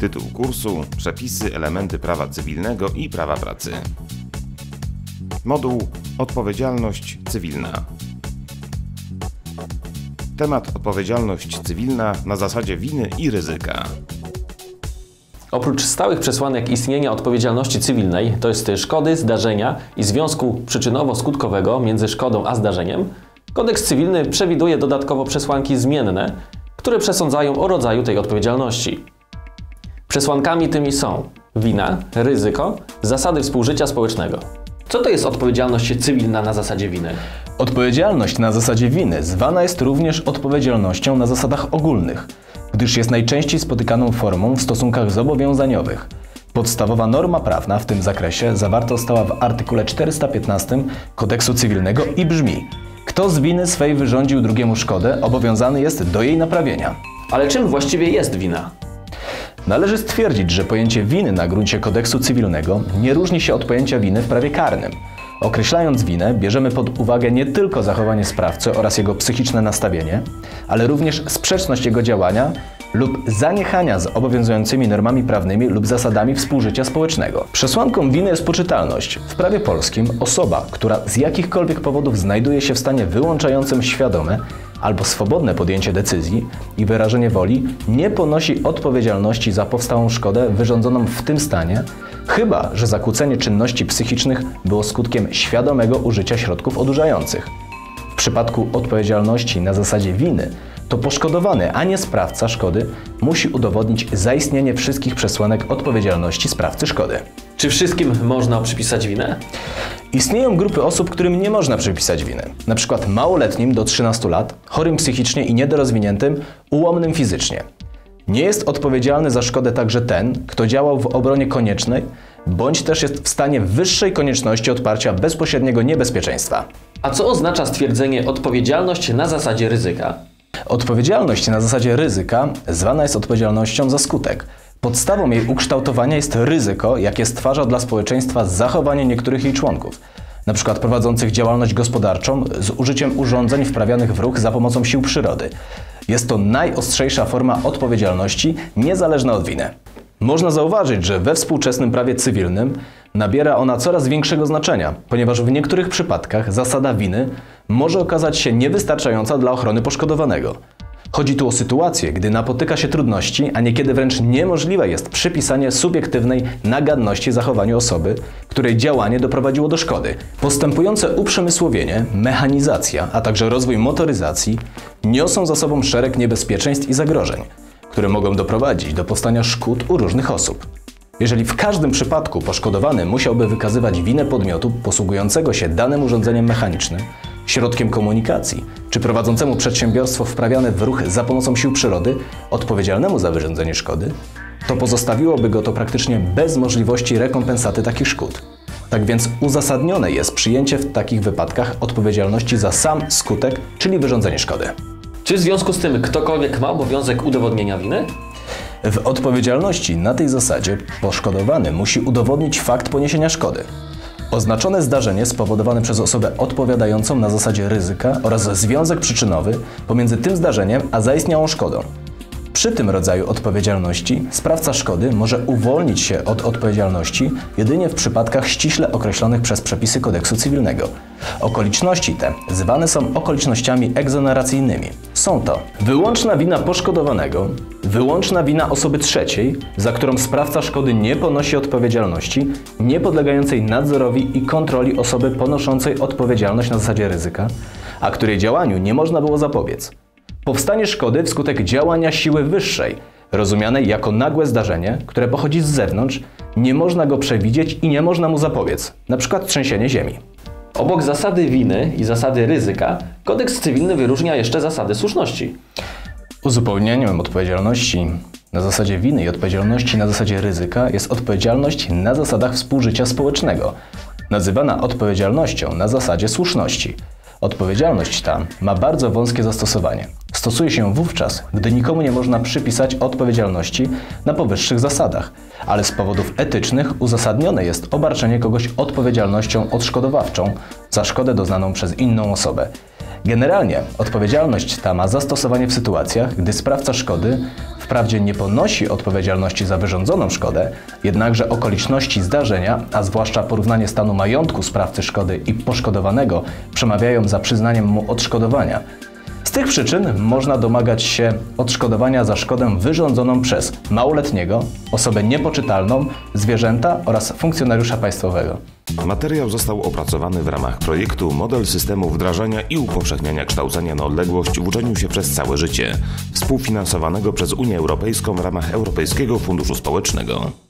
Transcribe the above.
Tytuł kursu: Przepisy, elementy prawa cywilnego i prawa pracy. Moduł Odpowiedzialność cywilna. Temat odpowiedzialność cywilna na zasadzie winy i ryzyka. Oprócz stałych przesłanek istnienia odpowiedzialności cywilnej, to jest szkody, zdarzenia i związku przyczynowo-skutkowego między szkodą a zdarzeniem, kodeks cywilny przewiduje dodatkowo przesłanki zmienne, które przesądzają o rodzaju tej odpowiedzialności. Przesłankami tymi są wina, ryzyko, zasady współżycia społecznego. Co to jest odpowiedzialność cywilna na zasadzie winy? Odpowiedzialność na zasadzie winy zwana jest również odpowiedzialnością na zasadach ogólnych, gdyż jest najczęściej spotykaną formą w stosunkach zobowiązaniowych. Podstawowa norma prawna w tym zakresie zawarta została w artykule 415 Kodeksu Cywilnego i brzmi: Kto z winy swej wyrządził drugiemu szkodę, obowiązany jest do jej naprawienia. Ale czym właściwie jest wina? Należy stwierdzić, że pojęcie winy na gruncie kodeksu cywilnego nie różni się od pojęcia winy w prawie karnym. Określając winę, bierzemy pod uwagę nie tylko zachowanie sprawcy oraz jego psychiczne nastawienie, ale również sprzeczność jego działania lub zaniechania z obowiązującymi normami prawnymi lub zasadami współżycia społecznego. Przesłanką winy jest poczytalność. W prawie polskim osoba, która z jakichkolwiek powodów znajduje się w stanie wyłączającym świadome albo swobodne podjęcie decyzji i wyrażenie woli, nie ponosi odpowiedzialności za powstałą szkodę wyrządzoną w tym stanie, chyba że zakłócenie czynności psychicznych było skutkiem świadomego użycia środków odurzających. W przypadku odpowiedzialności na zasadzie winy, to poszkodowany, a nie sprawca szkody, musi udowodnić zaistnienie wszystkich przesłanek odpowiedzialności sprawcy szkody. Czy wszystkim można przypisać winę? Istnieją grupy osób, którym nie można przypisać winy. Na przykład małoletnim do 13 lat, chorym psychicznie i niedorozwiniętym, ułomnym fizycznie. Nie jest odpowiedzialny za szkodę także ten, kto działał w obronie koniecznej, bądź też jest w stanie wyższej konieczności odparcia bezpośredniego niebezpieczeństwa. A co oznacza stwierdzenie odpowiedzialność na zasadzie ryzyka? Odpowiedzialność na zasadzie ryzyka zwana jest odpowiedzialnością za skutek. Podstawą jej ukształtowania jest ryzyko, jakie stwarza dla społeczeństwa zachowanie niektórych jej członków, np. prowadzących działalność gospodarczą z użyciem urządzeń wprawianych w ruch za pomocą sił przyrody. Jest to najostrzejsza forma odpowiedzialności, niezależna od winy. Można zauważyć, że we współczesnym prawie cywilnym nabiera ona coraz większego znaczenia, ponieważ w niektórych przypadkach zasada winy może okazać się niewystarczająca dla ochrony poszkodowanego. Chodzi tu o sytuację, gdy napotyka się trudności, a niekiedy wręcz niemożliwe jest przypisanie subiektywnej nagadności zachowaniu osoby, której działanie doprowadziło do szkody. Postępujące uprzemysłowienie, mechanizacja, a także rozwój motoryzacji niosą za sobą szereg niebezpieczeństw i zagrożeń, które mogą doprowadzić do powstania szkód u różnych osób. Jeżeli w każdym przypadku poszkodowany musiałby wykazywać winę podmiotu posługującego się danym urządzeniem mechanicznym, środkiem komunikacji, czy prowadzącemu przedsiębiorstwo wprawiane w ruch za pomocą sił przyrody, odpowiedzialnemu za wyrządzenie szkody, to pozostawiłoby go to praktycznie bez możliwości rekompensaty takich szkód. Tak więc uzasadnione jest przyjęcie w takich wypadkach odpowiedzialności za sam skutek, czyli wyrządzenie szkody. Czy w związku z tym ktokolwiek ma obowiązek udowodnienia winy? W odpowiedzialności na tej zasadzie poszkodowany musi udowodnić fakt poniesienia szkody. Oznaczone zdarzenie spowodowane przez osobę odpowiadającą na zasadzie ryzyka oraz związek przyczynowy pomiędzy tym zdarzeniem a zaistniałą szkodą. Przy tym rodzaju odpowiedzialności sprawca szkody może uwolnić się od odpowiedzialności jedynie w przypadkach ściśle określonych przez przepisy kodeksu cywilnego. Okoliczności te zwane są okolicznościami egzoneracyjnymi. Są to wyłączna wina poszkodowanego, wyłączna wina osoby trzeciej, za którą sprawca szkody nie ponosi odpowiedzialności, nie podlegającej nadzorowi i kontroli osoby ponoszącej odpowiedzialność na zasadzie ryzyka, a której działaniu nie można było zapobiec. Powstanie szkody wskutek działania siły wyższej, rozumianej jako nagłe zdarzenie, które pochodzi z zewnątrz, nie można go przewidzieć i nie można mu zapobiec, np. trzęsienie ziemi. Obok zasady winy i zasady ryzyka, kodeks cywilny wyróżnia jeszcze zasady słuszności. Uzupełnieniem odpowiedzialności na zasadzie winy i odpowiedzialności na zasadzie ryzyka jest odpowiedzialność na zasadach współżycia społecznego, nazywana odpowiedzialnością na zasadzie słuszności. Odpowiedzialność ta ma bardzo wąskie zastosowanie. Stosuje się wówczas, gdy nikomu nie można przypisać odpowiedzialności na powyższych zasadach, ale z powodów etycznych uzasadnione jest obarczenie kogoś odpowiedzialnością odszkodowawczą za szkodę doznaną przez inną osobę. Generalnie odpowiedzialność ta ma zastosowanie w sytuacjach, gdy sprawca szkody wprawdzie nie ponosi odpowiedzialności za wyrządzoną szkodę, jednakże okoliczności zdarzenia, a zwłaszcza porównanie stanu majątku sprawcy szkody i poszkodowanego, przemawiają za przyznaniem mu odszkodowania. Z tych przyczyn można domagać się odszkodowania za szkodę wyrządzoną przez małoletniego, osobę niepoczytalną, zwierzęta oraz funkcjonariusza państwowego. Materiał został opracowany w ramach projektu Model systemu wdrażania i upowszechniania kształcenia na odległość w uczeniu się przez całe życie, współfinansowanego przez Unię Europejską w ramach Europejskiego Funduszu Społecznego.